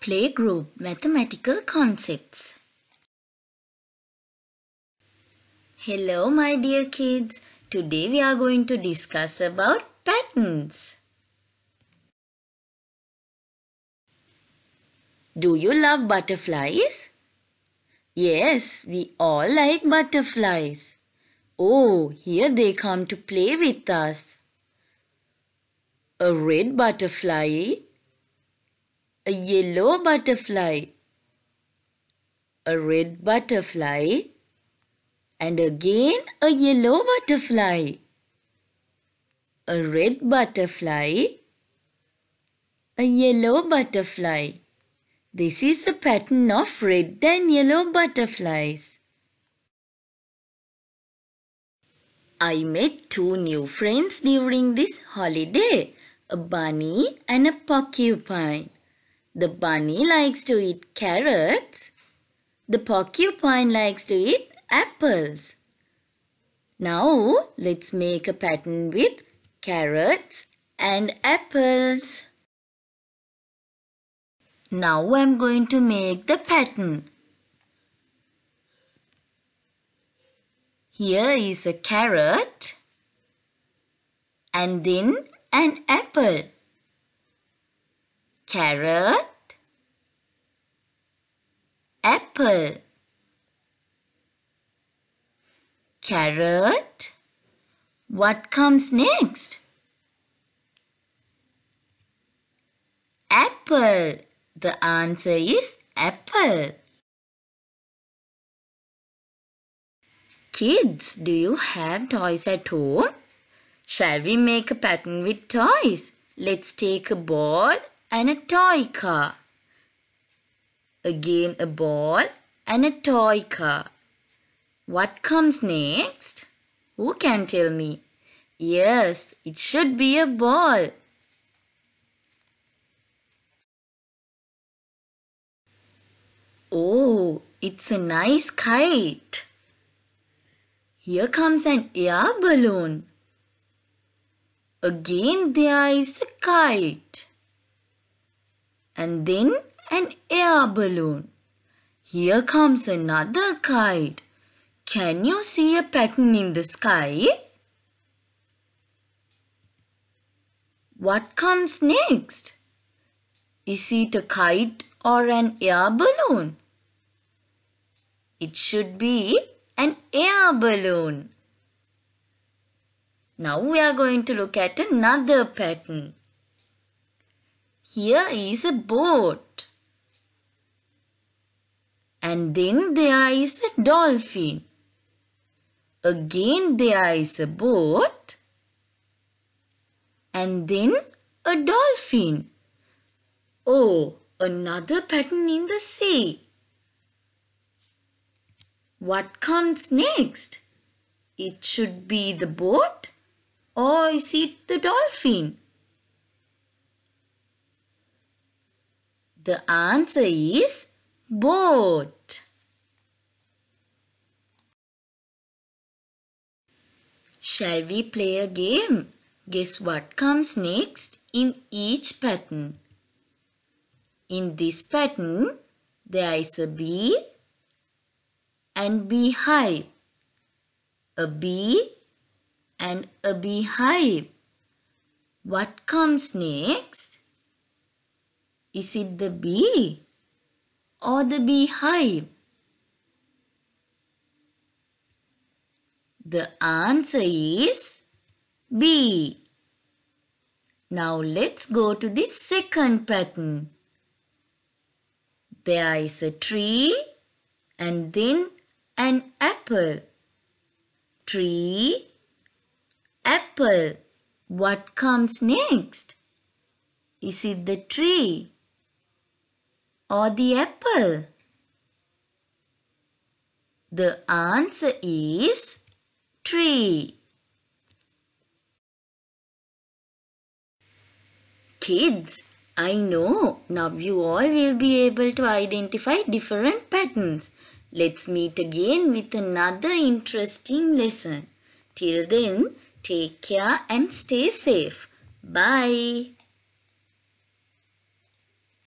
Playgroup Mathematical Concepts. Hello my dear kids. Today we are going to discuss about patterns. Do you love butterflies? Yes, we all like butterflies. Oh, here they come to play with us. A red butterfly a yellow butterfly, a red butterfly, and again a yellow butterfly, a red butterfly, a yellow butterfly. This is the pattern of red and yellow butterflies. I met two new friends during this holiday, a bunny and a porcupine. The bunny likes to eat carrots. The porcupine likes to eat apples. Now let's make a pattern with carrots and apples. Now I'm going to make the pattern. Here is a carrot and then an apple carrot. Apple. Carrot. What comes next? Apple. The answer is apple. Kids, do you have toys at home? Shall we make a pattern with toys? Let's take a ball and a toy car. Again a ball and a toy car. What comes next? Who can tell me? Yes, it should be a ball. Oh, it's a nice kite. Here comes an air balloon. Again there is a kite and then an air balloon. Here comes another kite. Can you see a pattern in the sky? What comes next? Is it a kite or an air balloon? It should be an air balloon. Now we are going to look at another pattern. Here is a boat. And then there is a dolphin. Again there is a boat. And then a dolphin. Oh, another pattern in the sea. What comes next? It should be the boat or is it the dolphin? The answer is boat. Shall we play a game? Guess what comes next in each pattern. In this pattern, there is a bee and beehive. A bee and a beehive. What comes next? Is it the bee or the beehive? The answer is bee. Now let's go to the second pattern. There is a tree and then an apple. Tree, apple. What comes next? Is it the tree? Or the apple? The answer is tree. Kids, I know now you all will be able to identify different patterns. Let's meet again with another interesting lesson. Till then, take care and stay safe. Bye.